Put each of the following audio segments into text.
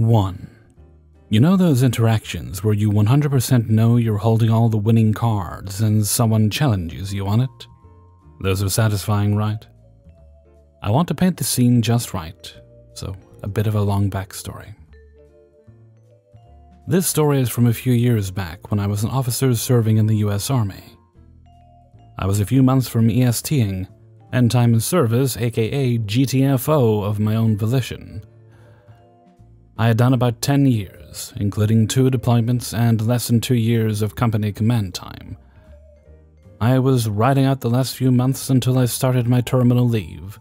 1. You know those interactions where you 100% know you're holding all the winning cards and someone challenges you on it? Those are satisfying, right? I want to paint the scene just right, so a bit of a long backstory. This story is from a few years back when I was an officer serving in the US Army. I was a few months from ETSing, and time in service, aka GTFO, of my own volition. I had done about 10 years, including two deployments and less than two years of company command time. I was riding out the last few months until I started my terminal leave.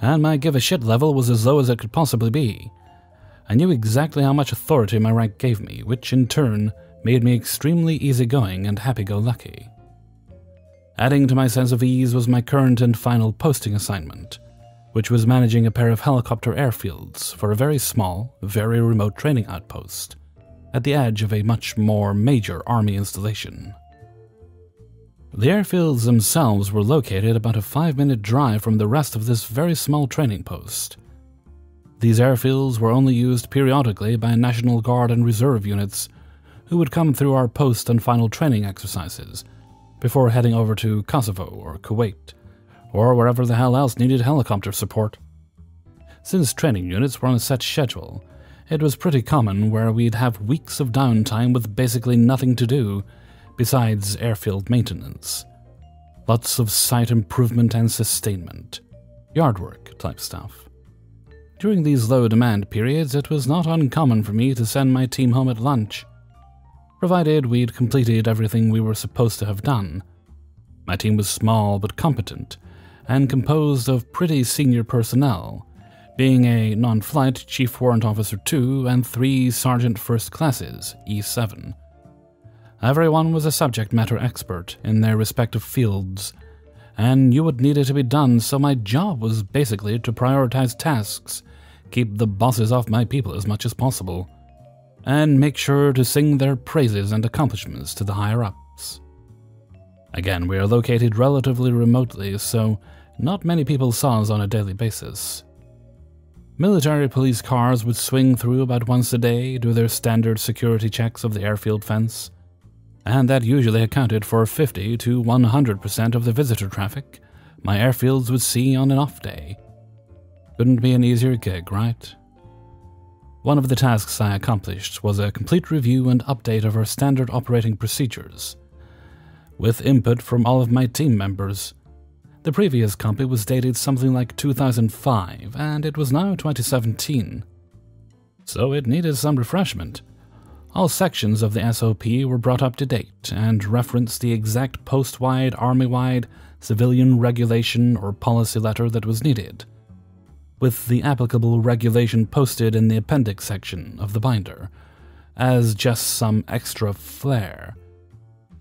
And my give a shit level was as low as it could possibly be. I knew exactly how much authority my rank gave me, which in turn made me extremely easygoing and happy go lucky. Adding to my sense of ease was my current and final posting assignment, which was managing a pair of helicopter airfields for a very small, very remote training outpost at the edge of a much more major army installation. The airfields themselves were located about a five minute drive from the rest of this very small training post. These airfields were only used periodically by National Guard and Reserve units who would come through our post and final training exercises before heading over to Kosovo or Kuwait, or wherever the hell else needed helicopter support. Since training units were on a set schedule, it was pretty common where we'd have weeks of downtime with basically nothing to do besides airfield maintenance. Lots of site improvement and sustainment, yard work type stuff. During these low demand periods, it was not uncommon for me to send my team home at lunch provided we'd completed everything we were supposed to have done. My team was small but competent, and composed of pretty senior personnel, being a non flight Chief Warrant Officer 2 and three Sergeant First Classes, E7. Everyone was a subject matter expert in their respective fields, and knew what needed to be done, so my job was basically to prioritize tasks, keep the bosses off my people as much as possible and make sure to sing their praises and accomplishments to the higher ups. Again, we are located relatively remotely, so not many people saw us on a daily basis. Military police cars would swing through about once a day, do their standard security checks of the airfield fence, and that usually accounted for 50 to 100% of the visitor traffic my airfields would see on an off day. Couldn't be an easier gig, right? One of the tasks I accomplished was a complete review and update of our standard operating procedures, with input from all of my team members. The previous copy was dated something like 2005, and it was now 2017. So it needed some refreshment. All sections of the SOP were brought up to date and referenced the exact post wide, army wide, civilian regulation or policy letter that was needed with the applicable regulation posted in the appendix section of the binder, as just some extra flair.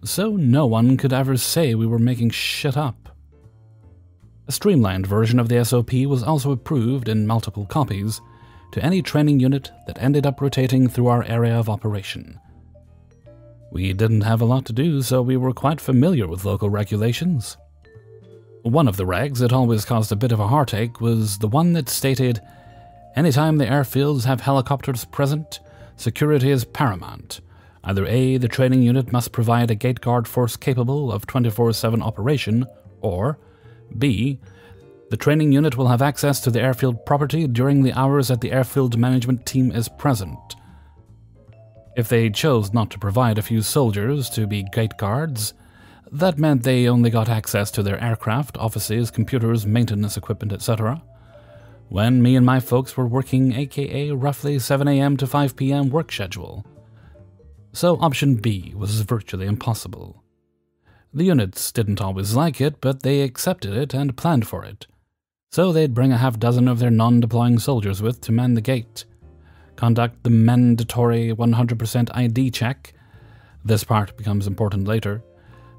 So no one could ever say we were making shit up. A streamlined version of the SOP was also approved in multiple copies to any training unit that ended up rotating through our area of operation. We didn't have a lot to do, so we were quite familiar with local regulations. One of the regs that always caused a bit of a heartache was the one that stated Anytime the airfields have helicopters present, security is paramount. Either A, the training unit must provide a gate guard force capable of 24 7 operation, or B, the training unit will have access to the airfield property during the hours that the airfield management team is present. If they chose not to provide a few soldiers to be gate guards, that meant they only got access to their aircraft, offices, computers, maintenance equipment, etc. When me and my folks were working aka roughly 7am to 5pm work schedule. So option B was virtually impossible. The units didn't always like it, but they accepted it and planned for it. So they'd bring a half dozen of their non deploying soldiers with to man the gate, conduct the mandatory 100% ID check. This part becomes important later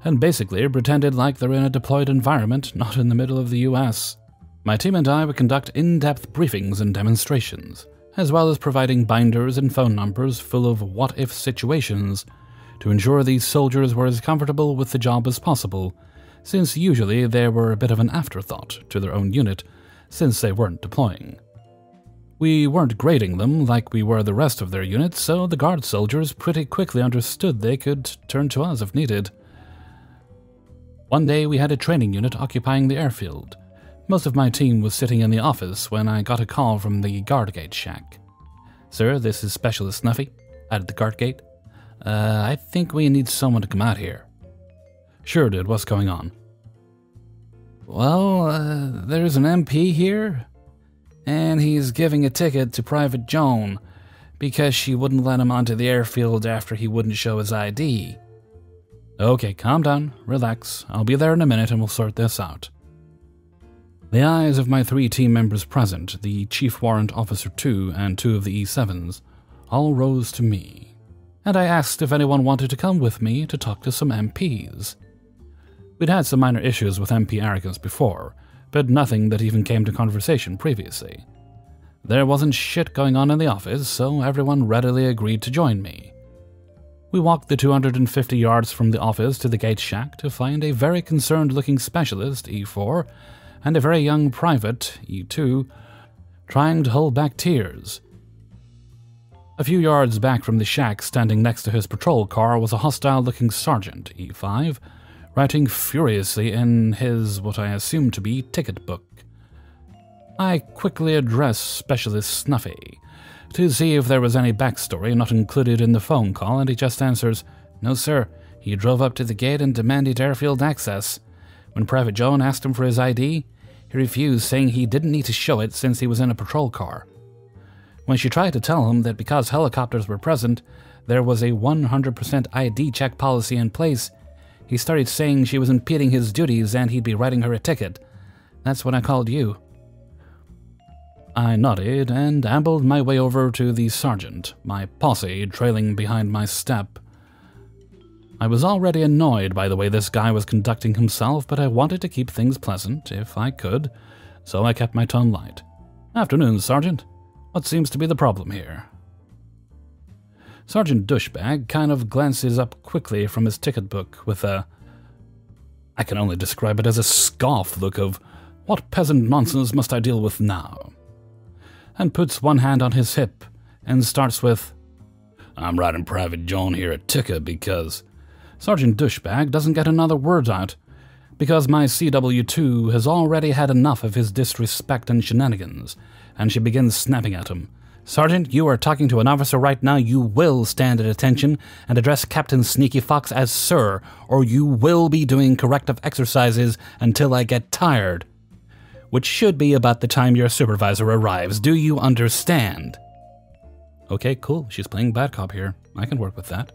and basically pretended like they're in a deployed environment, not in the middle of the US. My team and I would conduct in depth briefings and demonstrations, as well as providing binders and phone numbers full of what if situations to ensure these soldiers were as comfortable with the job as possible, since usually they were a bit of an afterthought to their own unit since they weren't deploying. We weren't grading them like we were the rest of their units, so the guard soldiers pretty quickly understood they could turn to us if needed. One day we had a training unit occupying the airfield. Most of my team was sitting in the office when I got a call from the guard gate shack. Sir, this is Specialist Snuffy, at the guard gate. Uh, I think we need someone to come out here. Sure, dude, what's going on? Well, uh, there's an MP here, and he's giving a ticket to Private Joan because she wouldn't let him onto the airfield after he wouldn't show his ID. Okay, calm down, relax. I'll be there in a minute and we'll sort this out. The eyes of my three team members present, the Chief Warrant Officer 2 and two of the E7s, all rose to me, and I asked if anyone wanted to come with me to talk to some MPs. We'd had some minor issues with MP arrogance before, but nothing that even came to conversation previously. There wasn't shit going on in the office, so everyone readily agreed to join me. We walked the 250 yards from the office to the gate shack to find a very concerned looking specialist, E4, and a very young private, E2, trying to hold back tears. A few yards back from the shack, standing next to his patrol car, was a hostile looking sergeant, E5, writing furiously in his, what I assumed to be, ticket book. I quickly addressed Specialist Snuffy to see if there was any backstory not included in the phone call, and he just answers, No, sir. He drove up to the gate and demanded airfield access. When Private Joan asked him for his ID, he refused, saying he didn't need to show it since he was in a patrol car. When she tried to tell him that because helicopters were present, there was a 100% ID check policy in place, he started saying she was impeding his duties and he'd be writing her a ticket. That's when I called you. I nodded and ambled my way over to the sergeant, my posse trailing behind my step. I was already annoyed by the way this guy was conducting himself, but I wanted to keep things pleasant, if I could, so I kept my tone light. Afternoon, Sergeant. What seems to be the problem here? Sergeant Douchebag kind of glances up quickly from his ticket book with a. I can only describe it as a scoff look of, what peasant nonsense must I deal with now? And puts one hand on his hip and starts with, I'm writing Private Joan here at Tika because. Sergeant Douchebag doesn't get another word out, because my CW2 has already had enough of his disrespect and shenanigans, and she begins snapping at him Sergeant, you are talking to an officer right now. You will stand at attention and address Captain Sneaky Fox as Sir, or you will be doing corrective exercises until I get tired. Which should be about the time your supervisor arrives. Do you understand? Okay, cool. She's playing bad cop here. I can work with that.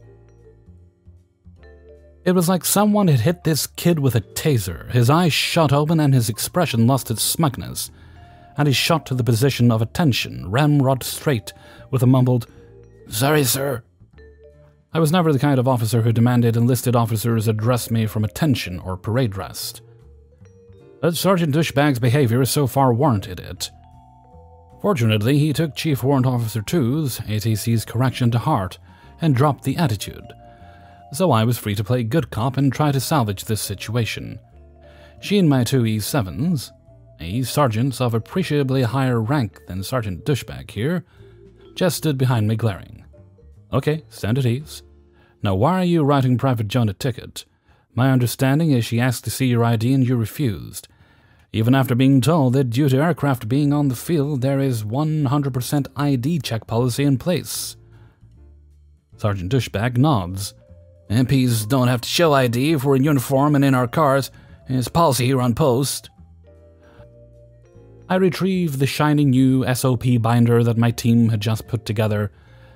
It was like someone had hit this kid with a taser. His eyes shot open and his expression lost its smugness and he shot to the position of attention, ramrod straight, with a mumbled, Sorry, sir. I was never the kind of officer who demanded enlisted officers address me from attention or parade rest. But Sergeant Douchebag's behavior so far warranted it. Fortunately, he took Chief Warrant Officer 2's, ATC's correction to heart and dropped the attitude, so I was free to play good cop and try to salvage this situation. She and my two E7s, a sergeant of appreciably higher rank than Sergeant Douchebag here, just stood behind me glaring. Okay, stand at ease. Now, why are you writing Private Joan a ticket? My understanding is she asked to see your ID and you refused. Even after being told that due to aircraft being on the field, there is 100% ID check policy in place. Sergeant Douchebag nods. MPs don't have to show ID if we're in uniform and in our cars. It's policy here on post. I retrieve the shiny new SOP binder that my team had just put together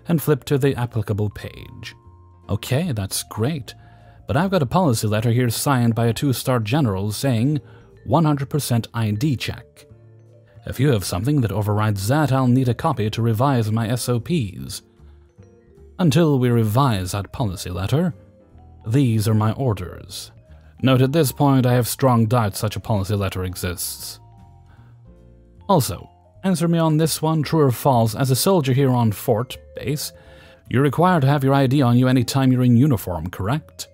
and flip to the applicable page. Okay, that's great, but I've got a policy letter here signed by a two star general saying 100% ID check. If you have something that overrides that, I'll need a copy to revise my SOPs. Until we revise that policy letter, these are my orders. Note at this point I have strong doubts such a policy letter exists. Also, answer me on this one, true or false. As a soldier here on Fort Base, you're required to have your ID on you anytime you're in uniform, correct?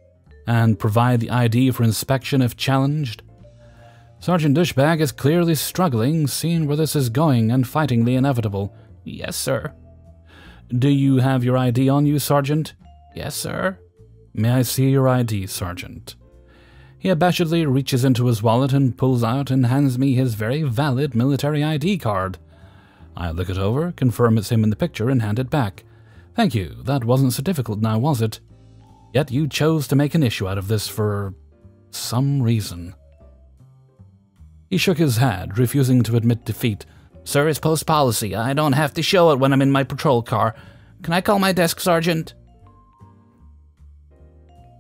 And provide the ID for inspection if challenged? Sergeant Douchebag is clearly struggling, seeing where this is going and fighting the inevitable. Yes, sir. Do you have your ID on you, Sergeant? Yes, sir. May I see your ID, Sergeant? He abashedly reaches into his wallet and pulls out and hands me his very valid military ID card. I look it over, confirm it's him in the picture, and hand it back. Thank you, that wasn't so difficult now, was it? Yet you chose to make an issue out of this for some reason. He shook his head, refusing to admit defeat. Sir, it's post policy. I don't have to show it when I'm in my patrol car. Can I call my desk sergeant?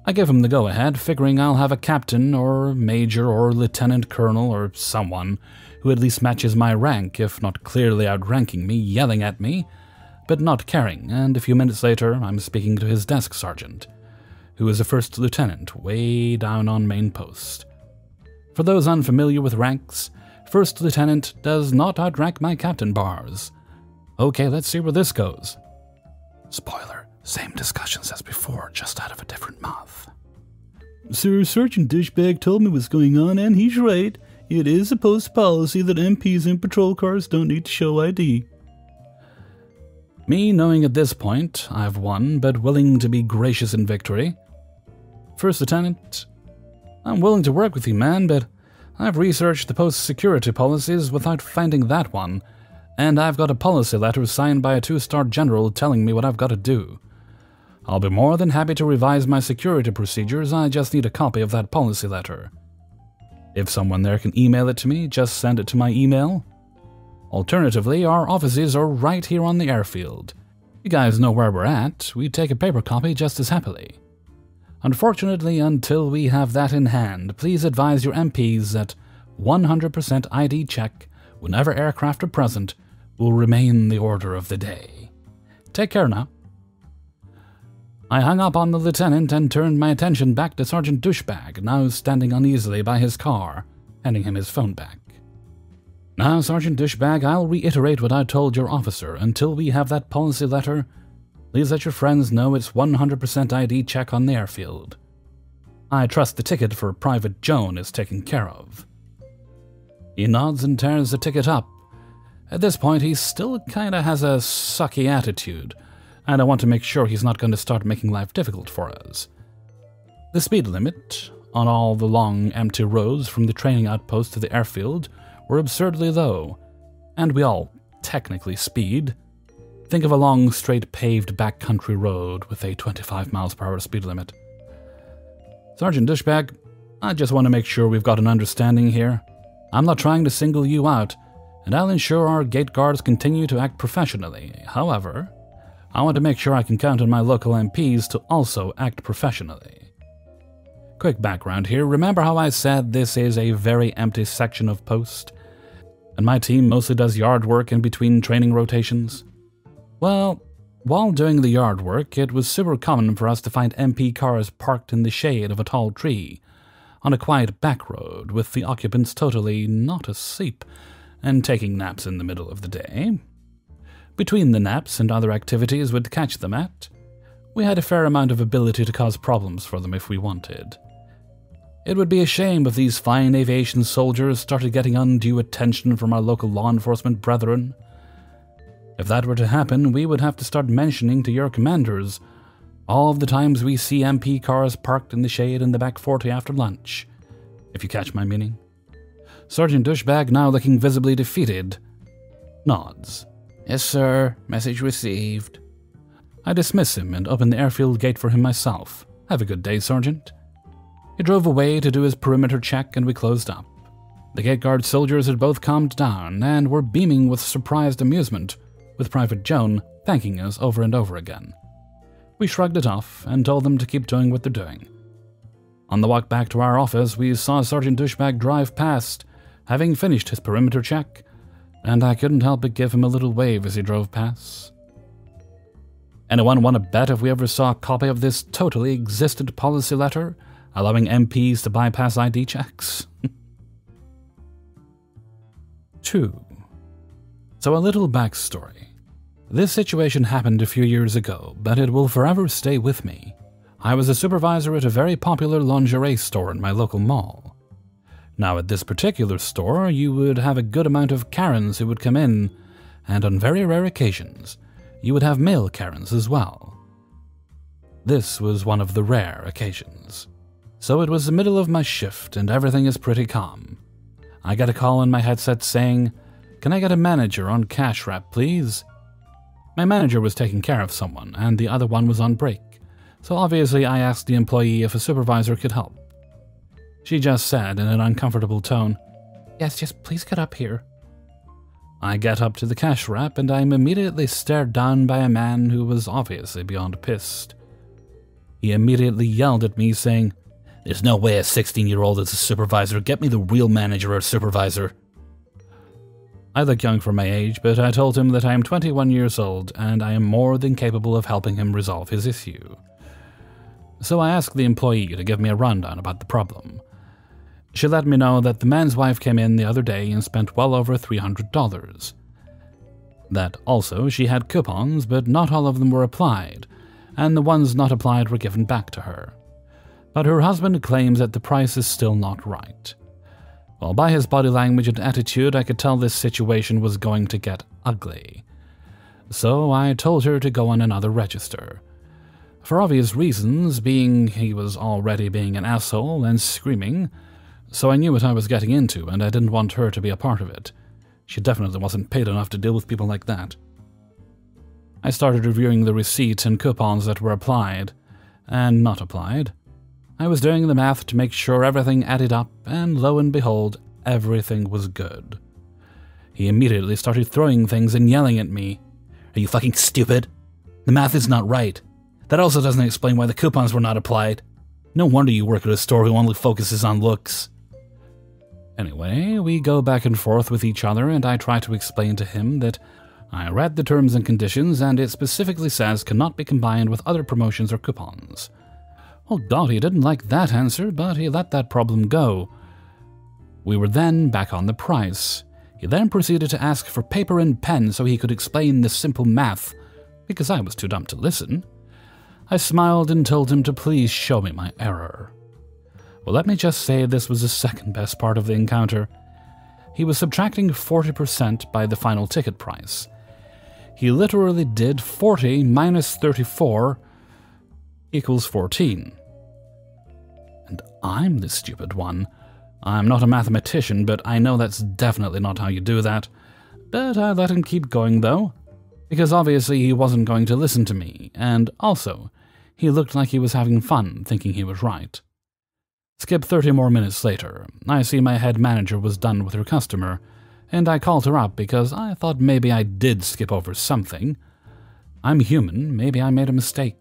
I give him the go ahead, figuring I'll have a captain or major or lieutenant colonel or someone who at least matches my rank, if not clearly outranking me, yelling at me, but not caring, and a few minutes later I'm speaking to his desk sergeant, who is a first lieutenant way down on main post. For those unfamiliar with ranks, first lieutenant does not outrank my captain bars. Okay, let's see where this goes. Spoiler, same discussions as before, just out of a different mouth. Sir, Sergeant Dishbag told me what's going on, and he's right. It is a post policy that MPs in patrol cars don't need to show ID. Me knowing at this point I've won, but willing to be gracious in victory. First Lieutenant, I'm willing to work with you, man, but I've researched the post security policies without finding that one, and I've got a policy letter signed by a two star general telling me what I've got to do. I'll be more than happy to revise my security procedures, I just need a copy of that policy letter. If someone there can email it to me, just send it to my email. Alternatively, our offices are right here on the airfield. You guys know where we're at, we take a paper copy just as happily. Unfortunately, until we have that in hand, please advise your MPs that 100% ID check, whenever aircraft are present, will remain the order of the day. Take care now. I hung up on the lieutenant and turned my attention back to Sergeant Douchebag, now standing uneasily by his car, handing him his phone back. Now, Sergeant Douchebag, I'll reiterate what I told your officer. Until we have that policy letter, Please let your friends know it's 100% ID check on the airfield. I trust the ticket for Private Joan is taken care of. He nods and tears the ticket up. At this point, he still kinda has a sucky attitude, and I want to make sure he's not going to start making life difficult for us. The speed limit on all the long, empty roads from the training outpost to the airfield were absurdly low, and we all technically speed. Think of a long, straight paved backcountry road with a 25 miles per hour speed limit. Sergeant Douchebag, I just want to make sure we've got an understanding here. I'm not trying to single you out, and I'll ensure our gate guards continue to act professionally. However, I want to make sure I can count on my local MPs to also act professionally. Quick background here remember how I said this is a very empty section of post? And my team mostly does yard work in between training rotations? Well, while doing the yard work, it was super common for us to find MP cars parked in the shade of a tall tree, on a quiet back road, with the occupants totally not asleep and taking naps in the middle of the day. Between the naps and other activities we'd catch them at, we had a fair amount of ability to cause problems for them if we wanted. It would be a shame if these fine aviation soldiers started getting undue attention from our local law enforcement brethren. If that were to happen, we would have to start mentioning to your commanders all of the times we see MP cars parked in the shade in the back 40 after lunch, if you catch my meaning. Sergeant Douchebag, now looking visibly defeated, nods. Yes, sir. Message received. I dismiss him and open the airfield gate for him myself. Have a good day, Sergeant. He drove away to do his perimeter check and we closed up. The gate guard soldiers had both calmed down and were beaming with surprised amusement with Private Joan thanking us over and over again. We shrugged it off and told them to keep doing what they're doing. On the walk back to our office, we saw Sergeant Douchebag drive past, having finished his perimeter check, and I couldn't help but give him a little wave as he drove past. Anyone want to bet if we ever saw a copy of this totally existent policy letter allowing MPs to bypass ID checks? 2. So, a little backstory. This situation happened a few years ago, but it will forever stay with me. I was a supervisor at a very popular lingerie store in my local mall. Now, at this particular store, you would have a good amount of Karens who would come in and on very rare occasions, you would have male Karens as well. This was one of the rare occasions. So it was the middle of my shift, and everything is pretty calm. I get a call in my headset saying, Can I get a manager on cash wrap, please? My manager was taking care of someone, and the other one was on break, so obviously I asked the employee if a supervisor could help. She just said in an uncomfortable tone, Yes, just please get up here. I get up to the cash wrap and I am immediately stared down by a man who was obviously beyond pissed. He immediately yelled at me, saying, There's no way a 16 year old is a supervisor. Get me the real manager or supervisor. I look young for my age, but I told him that I am 21 years old and I am more than capable of helping him resolve his issue. So I asked the employee to give me a rundown about the problem. She let me know that the man's wife came in the other day and spent well over $300. That also she had coupons, but not all of them were applied, and the ones not applied were given back to her. But her husband claims that the price is still not right. Well, by his body language and attitude, I could tell this situation was going to get ugly. So I told her to go on another register. For obvious reasons, being he was already being an asshole and screaming, so I knew what I was getting into and I didn't want her to be a part of it. She definitely wasn't paid enough to deal with people like that. I started reviewing the receipts and coupons that were applied and not applied. I was doing the math to make sure everything added up, and lo and behold, everything was good. He immediately started throwing things and yelling at me. Are you fucking stupid? The math is not right. That also doesn't explain why the coupons were not applied. No wonder you work at a store who only focuses on looks. Anyway, we go back and forth with each other, and I try to explain to him that I read the terms and conditions, and it specifically says cannot be combined with other promotions or coupons. Oh God, he didn't like that answer, but he let that problem go. We were then back on the price. He then proceeded to ask for paper and pen so he could explain the simple math, because I was too dumb to listen. I smiled and told him to please show me my error. Well, let me just say this was the second best part of the encounter. He was subtracting 40% by the final ticket price. He literally did 40 minus 34 equals 14. And I'm the stupid one. I'm not a mathematician, but I know that's definitely not how you do that. But I let him keep going, though, because obviously he wasn't going to listen to me, and also, he looked like he was having fun, thinking he was right. Skip 30 more minutes later, I see my head manager was done with her customer, and I called her up because I thought maybe I did skip over something. I'm human, maybe I made a mistake.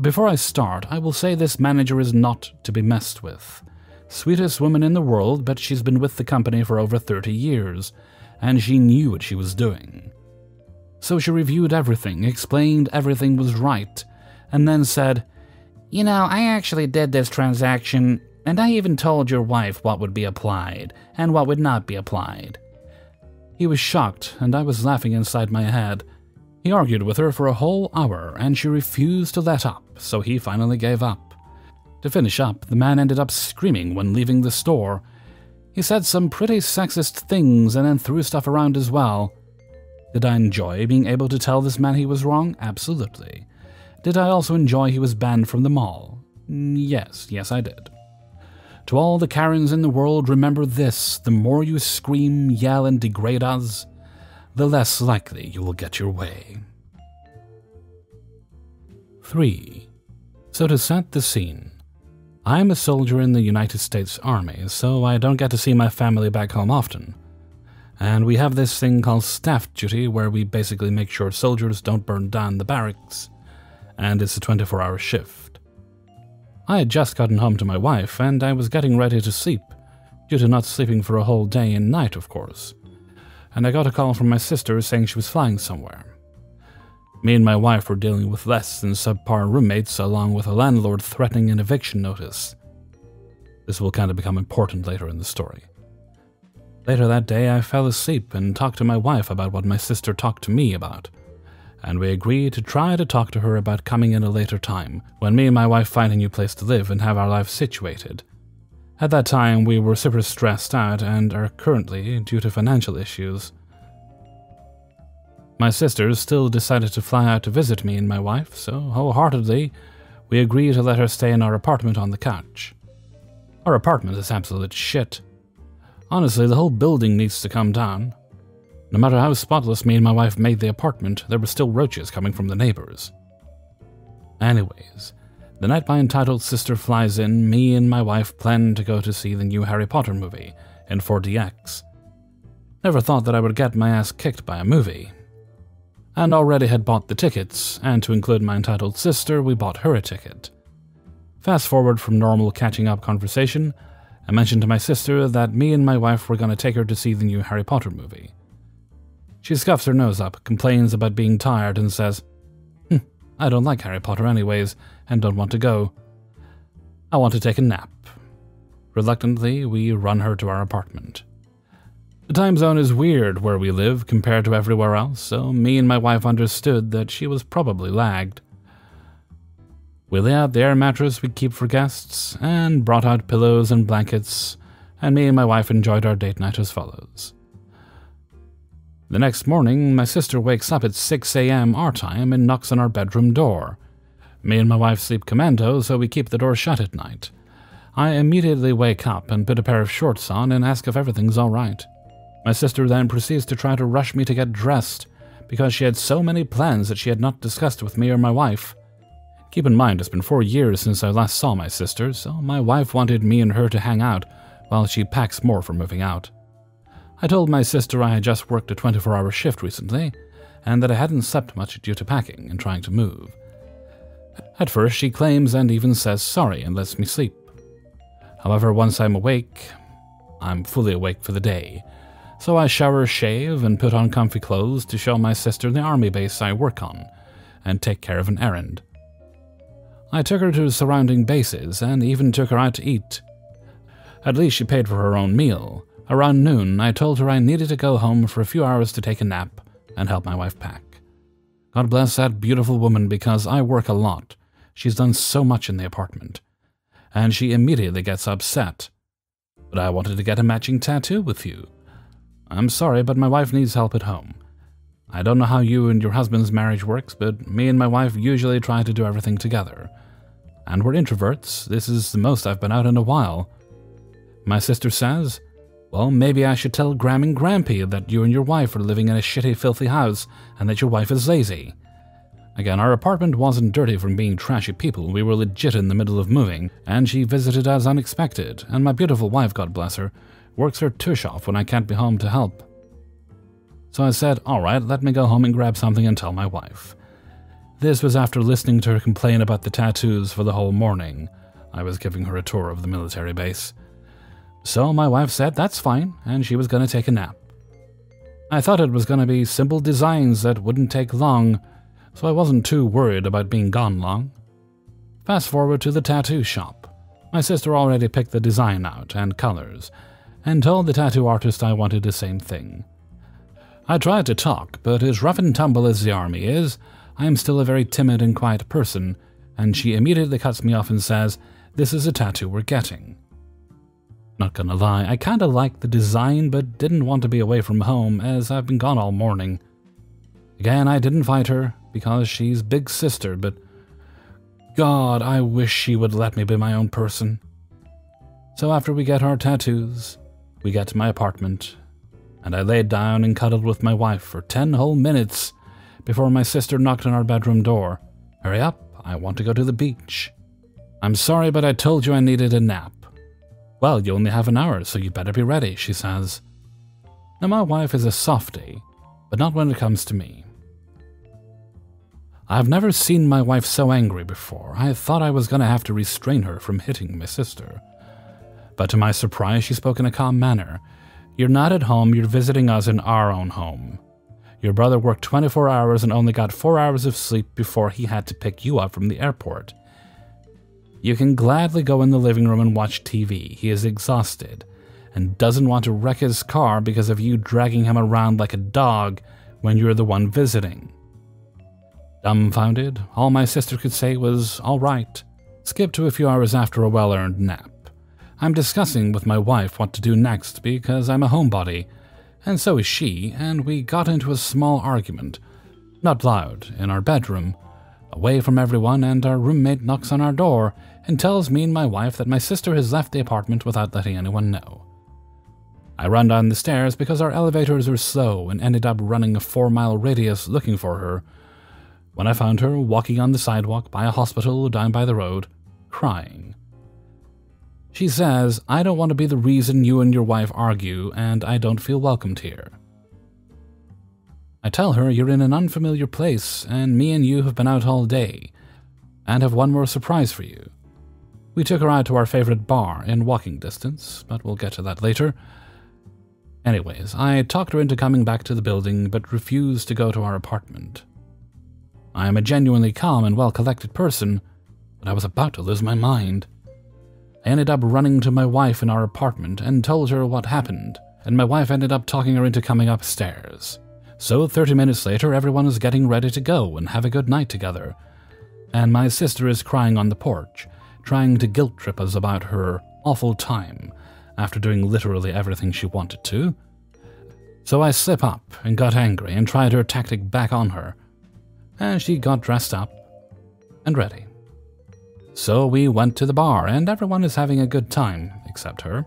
Before I start, I will say this manager is not to be messed with. Sweetest woman in the world, but she's been with the company for over 30 years, and she knew what she was doing. So she reviewed everything, explained everything was right, and then said, You know, I actually did this transaction, and I even told your wife what would be applied and what would not be applied. He was shocked, and I was laughing inside my head. He argued with her for a whole hour, and she refused to let up, so he finally gave up. To finish up, the man ended up screaming when leaving the store. He said some pretty sexist things and then threw stuff around as well. Did I enjoy being able to tell this man he was wrong? Absolutely. Did I also enjoy he was banned from the mall? Mm, yes, yes, I did. To all the Karens in the world, remember this the more you scream, yell, and degrade us, the less likely you will get your way. 3. So, to set the scene, I'm a soldier in the United States Army, so I don't get to see my family back home often. And we have this thing called staff duty where we basically make sure soldiers don't burn down the barracks, and it's a 24 hour shift. I had just gotten home to my wife, and I was getting ready to sleep, due to not sleeping for a whole day and night, of course and I got a call from my sister saying she was flying somewhere. Me and my wife were dealing with less than subpar roommates, along with a landlord threatening an eviction notice. This will kind of become important later in the story. Later that day, I fell asleep and talked to my wife about what my sister talked to me about, and we agreed to try to talk to her about coming in a later time, when me and my wife find a new place to live and have our lives situated, at that time, we were super stressed out and are currently, due to financial issues. My sister still decided to fly out to visit me and my wife, so wholeheartedly, we agreed to let her stay in our apartment on the couch. Our apartment is absolute shit. Honestly, the whole building needs to come down. No matter how spotless me and my wife made the apartment, there were still roaches coming from the neighbors. Anyways, the night my entitled sister flies in, me and my wife plan to go to see the new Harry Potter movie in 4DX. Never thought that I would get my ass kicked by a movie. And already had bought the tickets, and to include my entitled sister, we bought her a ticket. Fast forward from normal catching up conversation, I mentioned to my sister that me and my wife were going to take her to see the new Harry Potter movie. She scuffs her nose up, complains about being tired, and says, hm, I don't like Harry Potter anyways, and don't want to go. I want to take a nap. Reluctantly, we run her to our apartment. The time zone is weird where we live compared to everywhere else, so me and my wife understood that she was probably lagged. We lay out the air mattress we keep for guests, and brought out pillows and blankets, and me and my wife enjoyed our date night as follows. The next morning, my sister wakes up at 6 a.m. our time and knocks on our bedroom door. Me and my wife sleep commando, so we keep the door shut at night. I immediately wake up and put a pair of shorts on and ask if everything's all right. My sister then proceeds to try to rush me to get dressed because she had so many plans that she had not discussed with me or my wife. Keep in mind, it's been four years since I last saw my sister, so my wife wanted me and her to hang out while she packs more for moving out. I told my sister I had just worked a 24 hour shift recently and that I hadn't slept much due to packing and trying to move. At first, she claims and even says sorry and lets me sleep. However, once I'm awake, I'm fully awake for the day. So I shower, shave, and put on comfy clothes to show my sister the army base I work on and take care of an errand. I took her to surrounding bases and even took her out to eat. At least she paid for her own meal. Around noon, I told her I needed to go home for a few hours to take a nap and help my wife pack. God bless that beautiful woman because I work a lot. She's done so much in the apartment and she immediately gets upset. But I wanted to get a matching tattoo with you. I'm sorry, but my wife needs help at home. I don't know how you and your husband's marriage works, but me and my wife usually try to do everything together. And we're introverts. This is the most I've been out in a while. My sister says, Well, maybe I should tell Gram and Grampy that you and your wife are living in a shitty, filthy house and that your wife is lazy. Again, our apartment wasn't dirty from being trashy people, we were legit in the middle of moving, and she visited us unexpected, and my beautiful wife, God bless her, works her tush off when I can't be home to help. So I said, alright, let me go home and grab something and tell my wife. This was after listening to her complain about the tattoos for the whole morning. I was giving her a tour of the military base. So my wife said that's fine, and she was going to take a nap. I thought it was going to be simple designs that wouldn't take long, so I wasn't too worried about being gone long. Fast forward to the tattoo shop. My sister already picked the design out and colors, and told the tattoo artist I wanted the same thing. I tried to talk, but as rough and tumble as the army is, I am still a very timid and quiet person, and she immediately cuts me off and says, This is a tattoo we're getting. Not gonna lie, I kinda liked the design, but didn't want to be away from home as I've been gone all morning. Again, I didn't fight her, because she's big sister, but God, I wish she would let me be my own person. So after we get our tattoos, we get to my apartment, and I laid down and cuddled with my wife for ten whole minutes before my sister knocked on our bedroom door. Hurry up, I want to go to the beach. I'm sorry, but I told you I needed a nap. Well, you only have an hour, so you better be ready, she says. Now, my wife is a softy, but not when it comes to me. I've never seen my wife so angry before. I thought I was going to have to restrain her from hitting my sister. But to my surprise, she spoke in a calm manner. You're not at home, you're visiting us in our own home. Your brother worked 24 hours and only got 4 hours of sleep before he had to pick you up from the airport. You can gladly go in the living room and watch TV. He is exhausted and doesn't want to wreck his car because of you dragging him around like a dog when you're the one visiting. Dumbfounded, all my sister could say was, all right. Skip to a few hours after a well earned nap. I'm discussing with my wife what to do next because I'm a homebody, and so is she, and we got into a small argument Not loud, in our bedroom, away from everyone, and our roommate knocks on our door and tells me and my wife that my sister has left the apartment without letting anyone know. I run down the stairs because our elevators are slow and ended up running a four mile radius looking for her. When I found her walking on the sidewalk by a hospital down by the road, crying. She says, I don't want to be the reason you and your wife argue, and I don't feel welcomed here. I tell her you're in an unfamiliar place, and me and you have been out all day, and have one more surprise for you. We took her out to our favorite bar in walking distance, but we'll get to that later. Anyways, I talked her into coming back to the building, but refused to go to our apartment. I am a genuinely calm and well collected person, but I was about to lose my mind. I ended up running to my wife in our apartment and told her what happened, and my wife ended up talking her into coming upstairs. So, 30 minutes later, everyone is getting ready to go and have a good night together. And my sister is crying on the porch, trying to guilt trip us about her awful time after doing literally everything she wanted to. So I slip up and got angry and tried her tactic back on her, and she got dressed up and ready. So we went to the bar, and everyone is having a good time, except her.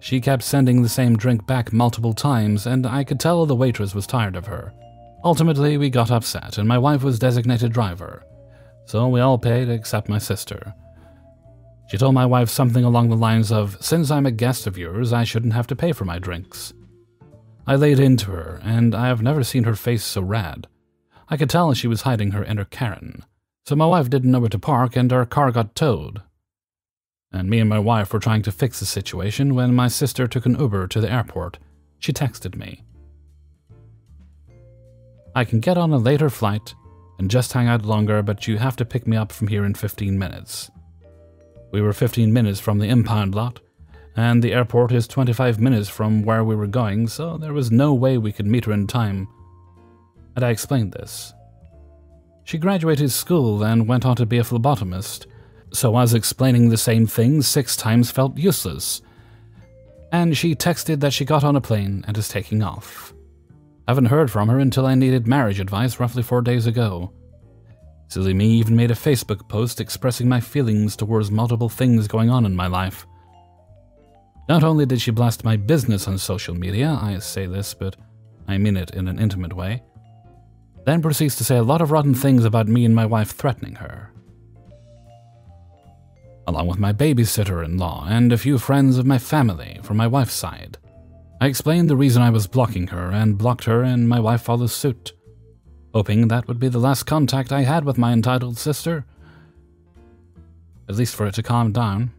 She kept sending the same drink back multiple times, and I could tell the waitress was tired of her. Ultimately, we got upset, and my wife was designated driver. So we all paid except my sister. She told my wife something along the lines of, Since I'm a guest of yours, I shouldn't have to pay for my drinks. I laid into her, and I have never seen her face so red. I could tell she was hiding her inner Karen. So my wife didn't know where to park, and our car got towed. And me and my wife were trying to fix the situation when my sister took an Uber to the airport. She texted me. I can get on a later flight and just hang out longer, but you have to pick me up from here in 15 minutes. We were 15 minutes from the impound lot, and the airport is 25 minutes from where we were going, so there was no way we could meet her in time. And I explained this. She graduated school and went on to be a phlebotomist, so us explaining the same thing six times felt useless. And she texted that she got on a plane and is taking off. Haven't heard from her until I needed marriage advice roughly four days ago. Silly me even made a Facebook post expressing my feelings towards multiple things going on in my life. Not only did she blast my business on social media, I say this, but I mean it in an intimate way, then proceeds to say a lot of rotten things about me and my wife threatening her. Along with my babysitter in law and a few friends of my family from my wife's side. I explained the reason I was blocking her and blocked her, and my wife follows suit hoping that would be the last contact I had with my entitled sister. At least for it to calm down.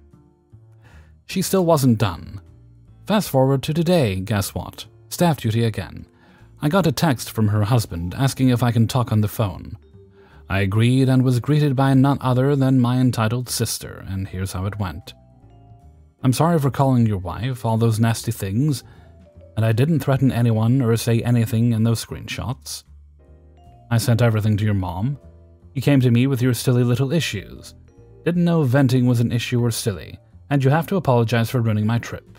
She still wasn't done. Fast forward to today, guess what? Staff duty again. I got a text from her husband asking if I can talk on the phone. I agreed and was greeted by none other than my entitled sister, and here's how it went. I'm sorry for calling your wife all those nasty things, and I didn't threaten anyone or say anything in those screenshots. I sent everything to your mom. You came to me with your silly little issues. Didn't know venting was an issue or silly, and you have to apologize for ruining my trip.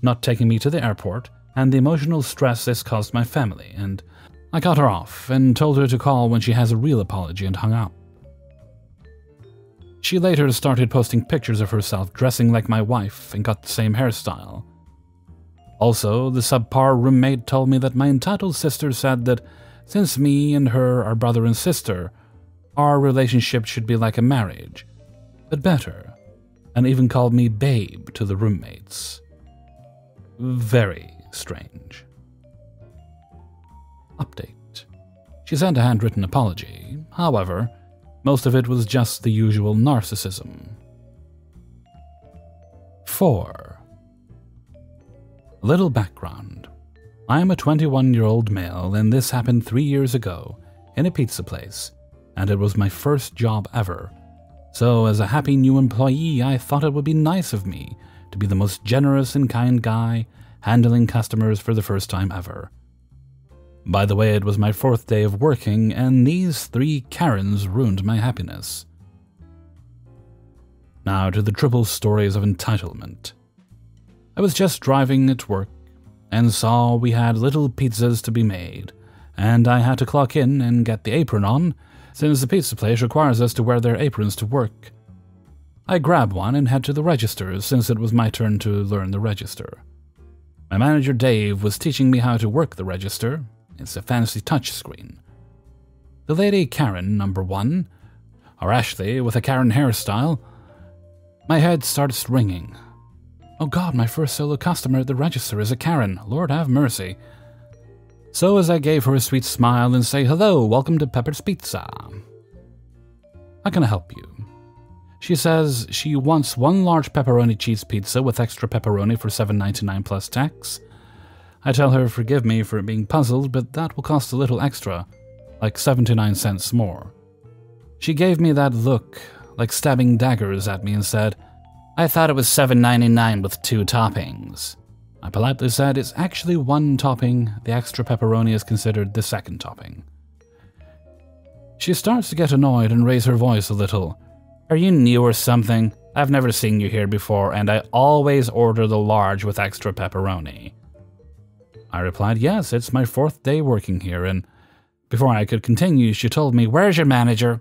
Not taking me to the airport, and the emotional stress this caused my family, and I cut her off and told her to call when she has a real apology and hung up. She later started posting pictures of herself dressing like my wife and got the same hairstyle. Also, the subpar roommate told me that my entitled sister said that since me and her are brother and sister, our relationship should be like a marriage, but better, and even called me babe to the roommates. Very strange. Update. She sent a handwritten apology, however, most of it was just the usual narcissism. 4. Little background. I am a 21 year old male, and this happened three years ago in a pizza place, and it was my first job ever. So, as a happy new employee, I thought it would be nice of me to be the most generous and kind guy handling customers for the first time ever. By the way, it was my fourth day of working, and these three Karens ruined my happiness. Now to the triple stories of entitlement. I was just driving at work and saw we had little pizzas to be made, and I had to clock in and get the apron on, since the pizza place requires us to wear their aprons to work. I grabbed one and head to the register, since it was my turn to learn the register. My manager Dave was teaching me how to work the register. It's a fancy touchscreen. The lady Karen, number one, or Ashley with a Karen hairstyle, my head starts ringing. Oh god, my first solo customer at the register is a Karen. Lord have mercy. So as I gave her a sweet smile and say, Hello, welcome to Pepper's Pizza. How can I help you? She says she wants one large pepperoni cheese pizza with extra pepperoni for $7.99 plus tax. I tell her forgive me for being puzzled, but that will cost a little extra, like 79 cents more. She gave me that look, like stabbing daggers at me, and said, I thought it was $7.99 with two toppings. I politely said it's actually one topping, the extra pepperoni is considered the second topping. She starts to get annoyed and raise her voice a little. Are you new or something? I've never seen you here before, and I always order the large with extra pepperoni. I replied, Yes, it's my fourth day working here, and before I could continue, she told me, Where's your manager?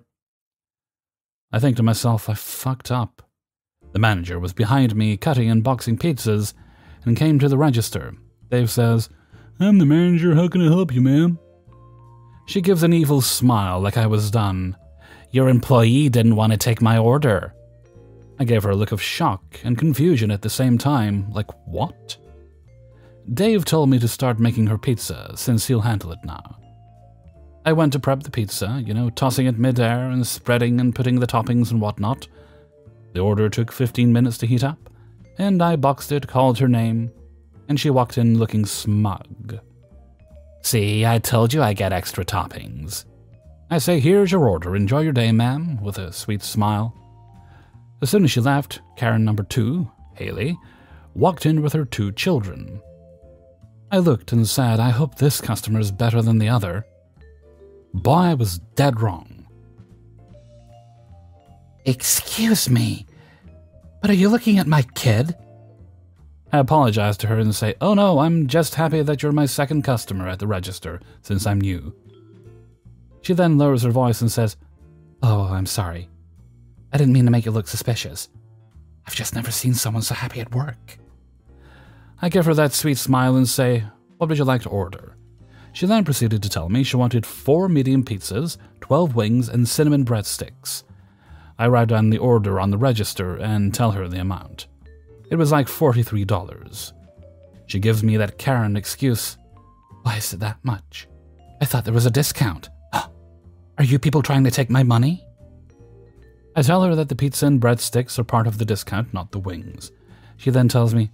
I think to myself, I fucked up. The manager was behind me, cutting and boxing pizzas, and came to the register. Dave says, I'm the manager. How can I help you, ma'am? She gives an evil smile like I was done. Your employee didn't want to take my order. I gave her a look of shock and confusion at the same time, like, what? Dave told me to start making her pizza, since he'll handle it now. I went to prep the pizza, you know, tossing it midair and spreading and putting the toppings and whatnot. The order took 15 minutes to heat up, and I boxed it, called her name, and she walked in looking smug. See, I told you I get extra toppings. I say, here's your order. Enjoy your day, ma'am, with a sweet smile. As soon as she left, Karen number two, Haley, walked in with her two children. I looked and said, I hope this customer is better than the other. Boy, I was dead wrong. Excuse me, but are you looking at my kid? I apologize to her and say, Oh no, I'm just happy that you're my second customer at the register, since I'm new. She then lowers her voice and says, Oh, I'm sorry. I didn't mean to make you look suspicious. I've just never seen someone so happy at work. I give her that sweet smile and say, What would you like to order? She then proceeded to tell me she wanted four medium pizzas, 12 wings, and cinnamon breadsticks. I write down the order on the register and tell her the amount. It was like $43. She gives me that Karen excuse. Why is it that much? I thought there was a discount. Are you people trying to take my money? I tell her that the pizza and breadsticks are part of the discount, not the wings. She then tells me,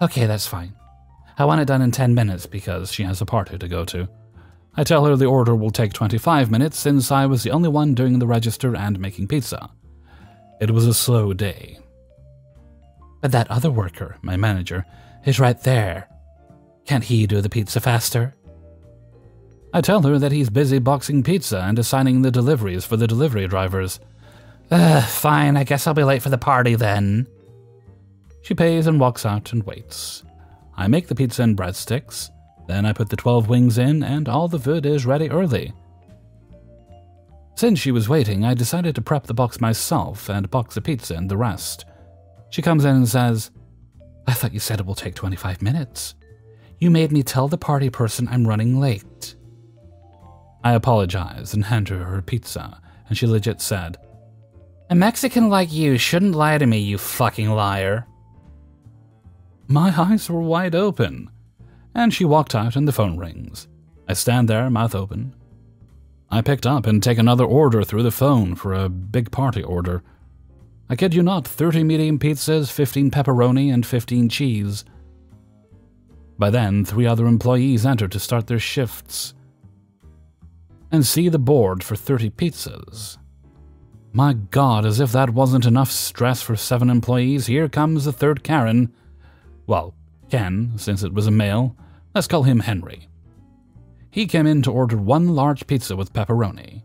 Okay, that's fine. I want it done in 10 minutes because she has a party to go to. I tell her the order will take 25 minutes since I was the only one doing the register and making pizza. It was a slow day. But that other worker, my manager, is right there. Can't he do the pizza faster? I tell her that he's busy boxing pizza and assigning the deliveries for the delivery drivers. Uh, fine, I guess I'll be late for the party then. She pays and walks out and waits. I make the pizza and breadsticks, then I put the 12 wings in, and all the food is ready early. Since she was waiting, I decided to prep the box myself and box the pizza and the rest. She comes in and says, I thought you said it will take 25 minutes. You made me tell the party person I'm running late. I apologize and hand her her pizza, and she legit said, A Mexican like you shouldn't lie to me, you fucking liar. My eyes were wide open, and she walked out and the phone rings. I stand there, mouth open. I picked up and take another order through the phone for a big party order. I kid you not, 30 medium pizzas, 15 pepperoni, and 15 cheese. By then, three other employees enter to start their shifts and see the board for 30 pizzas. My god, as if that wasn't enough stress for seven employees, here comes the third Karen well, Ken, since it was a male, let's call him Henry. He came in to order one large pizza with pepperoni.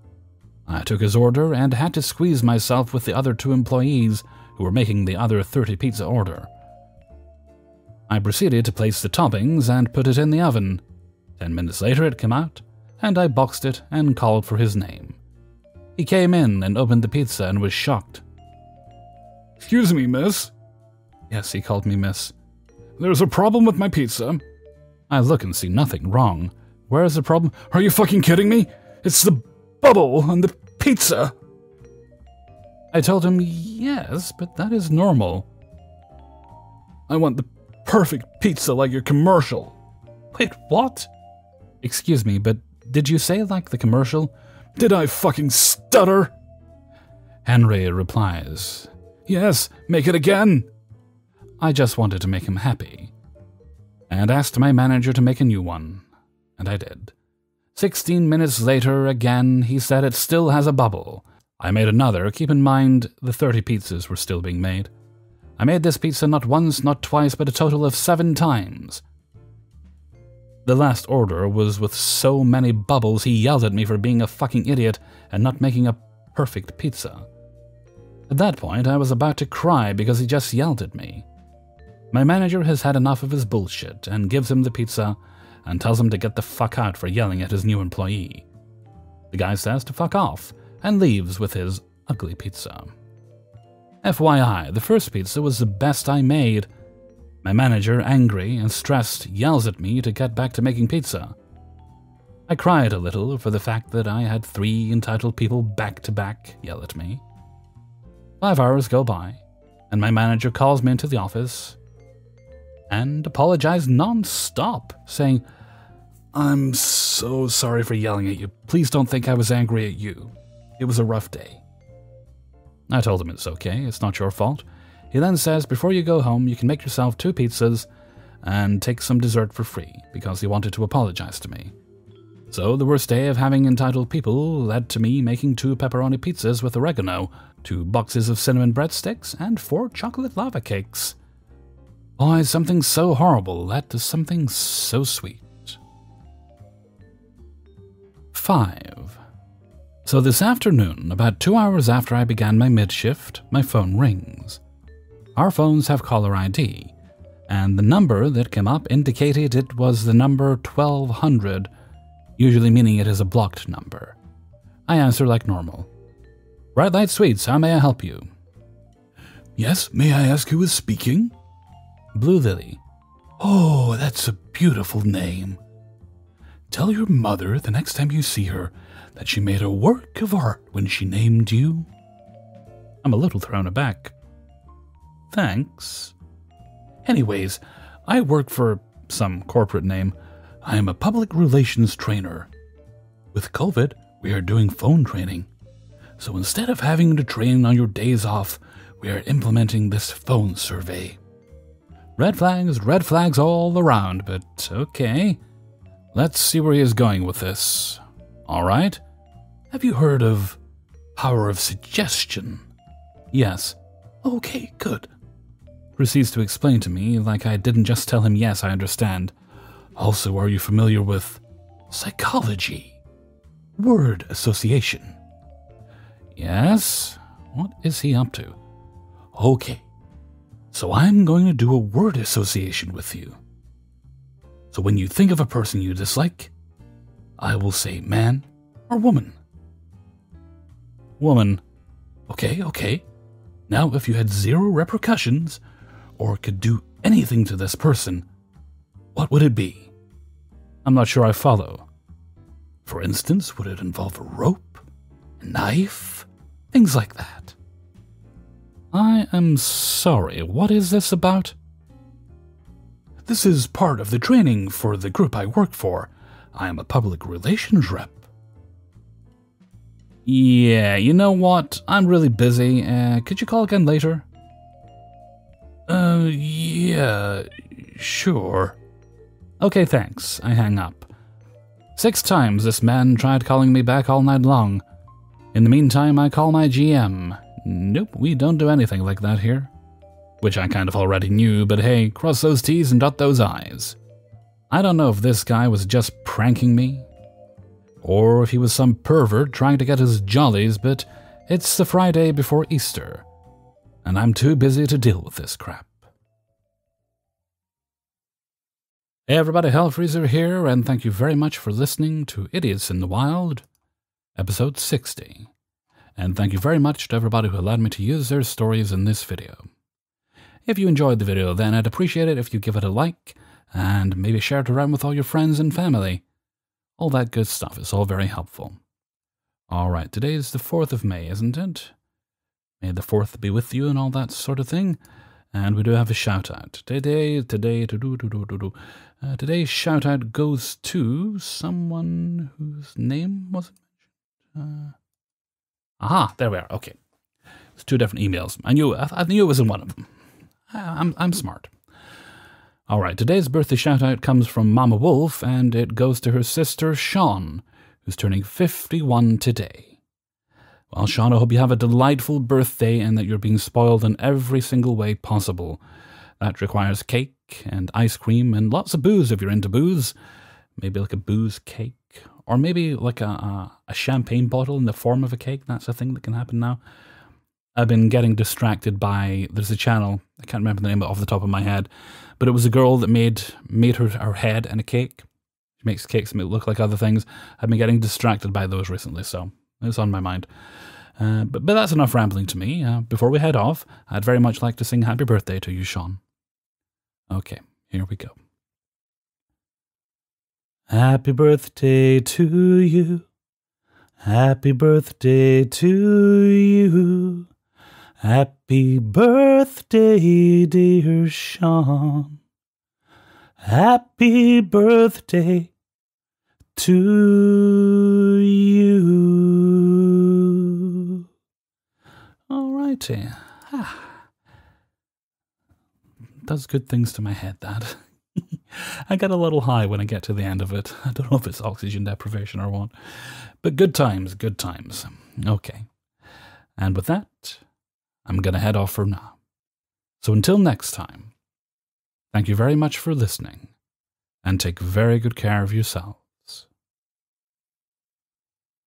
I took his order and had to squeeze myself with the other two employees who were making the other 30 pizza order. I proceeded to place the toppings and put it in the oven. Ten minutes later, it came out, and I boxed it and called for his name. He came in and opened the pizza and was shocked. Excuse me, miss. Yes, he called me miss. There's a problem with my pizza. I look and see nothing wrong. Where is the problem? Are you fucking kidding me? It's the bubble on the pizza. I told him, yes, but that is normal. I want the perfect pizza like your commercial. Wait, what? Excuse me, but did you say like the commercial? Did I fucking stutter? Henry replies, Yes, make it again. I just wanted to make him happy. And asked my manager to make a new one. And I did. Sixteen minutes later, again, he said it still has a bubble. I made another. Keep in mind, the 30 pizzas were still being made. I made this pizza not once, not twice, but a total of seven times. The last order was with so many bubbles he yelled at me for being a fucking idiot and not making a perfect pizza. At that point, I was about to cry because he just yelled at me. My manager has had enough of his bullshit and gives him the pizza and tells him to get the fuck out for yelling at his new employee. The guy says to fuck off and leaves with his ugly pizza. FYI, the first pizza was the best I made. My manager, angry and stressed, yells at me to get back to making pizza. I cried a little for the fact that I had three entitled people back to back yell at me. Five hours go by, and my manager calls me into the office and apologized non-stop, saying, I'm so sorry for yelling at you. Please don't think I was angry at you. It was a rough day. I told him it's okay, it's not your fault. He then says before you go home, you can make yourself two pizzas and take some dessert for free, because he wanted to apologize to me. So the worst day of having entitled people led to me making two pepperoni pizzas with oregano, two boxes of cinnamon breadsticks, and four chocolate lava cakes. Why, something so horrible led to something so sweet. 5. So this afternoon, about two hours after I began my mid shift, my phone rings. Our phones have caller ID, and the number that came up indicated it was the number 1200, usually meaning it is a blocked number. I answer like normal. Bright Light Sweets, how may I help you? Yes, may I ask who is speaking? Blue Lily. Oh, that's a beautiful name. Tell your mother the next time you see her that she made a work of art when she named you. I'm a little thrown aback. Thanks. Anyways, I work for some corporate name. I am a public relations trainer. With COVID, we are doing phone training. So instead of having to train on your days off, we are implementing this phone survey. Red flags, red flags all around, but okay. Let's see where he is going with this. All right? Have you heard of power of suggestion? Yes. Okay, good. Proceeds to explain to me like I didn't just tell him yes, I understand. Also, are you familiar with psychology? Word association. Yes? What is he up to? Okay. So I'm going to do a word association with you. So when you think of a person you dislike, I will say man or woman. Woman. Okay, okay. Now, if you had zero repercussions, or could do anything to this person, what would it be? I'm not sure I follow. For instance, would it involve a rope, a knife, things like that? I am sorry, what is this about? This is part of the training for the group I work for. I am a public relations rep. Yeah, you know what? I'm really busy. Uh, could you call again later? Uh, yeah, sure. Okay, thanks. I hang up. Six times this man tried calling me back all night long. In the meantime, I call my GM. Nope, we don't do anything like that here. Which I kind of already knew, but hey, cross those T's and dot those I's. I don't know if this guy was just pranking me, or if he was some pervert trying to get his jollies, but it's the Friday before Easter, and I'm too busy to deal with this crap. Hey everybody, Hellfreezer here, and thank you very much for listening to Idiots in the Wild, episode 60. And thank you very much to everybody who allowed me to use their stories in this video. If you enjoyed the video, then I'd appreciate it if you give it a like, and maybe share it around with all your friends and family. All that good stuff is all very helpful. Alright, today is the 4th of May, isn't it? May the 4th be with you and all that sort of thing. And we do have a shout out. Today, today, to do, do, do. Uh, today's shout out goes to someone whose name wasn't mentioned. Uh, aha, there we are. Okay. It's two different emails. I knew, I, knew it was in one of them. I'm, I'm smart. All right, today's birthday shout out comes from Mama Wolf, and it goes to her sister Sean, who's turning 51 today. Well, Sean, I hope you have a delightful birthday and that you're being spoiled in every single way possible. That requires cake and ice cream and lots of booze if you're into booze. Maybe like a booze cake. Or maybe like a, a, a champagne bottle in the form of a cake. That's a thing that can happen now. I've been getting distracted by there's a channel I can't remember the name off the top of my head, but it was a girl that made made her her head in a cake. She makes cakes that look like other things. I've been getting distracted by those recently, so it's on my mind. Uh, but, but that's enough rambling to me. Uh, before we head off, I'd very much like to sing happy birthday to you, Sean. Okay, here we go. Happy birthday to you. Happy birthday to you. Happy birthday, dear Sean. Happy birthday to you. All righty. Ah. Does good things to my head, that. I get a little high when I get to the end of it. I don't know if it's oxygen deprivation or what. But good times, good times. Okay. And with that, I'm going to head off for now. So until next time, thank you very much for listening, and take very good care of yourselves.